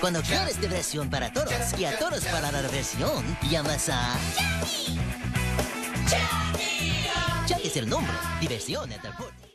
Cuando quieres diversión para todos y a todos para la diversión, llamas a... ¡Johnny! ¡Johnny! Jack es el nombre. Diversión en deporte.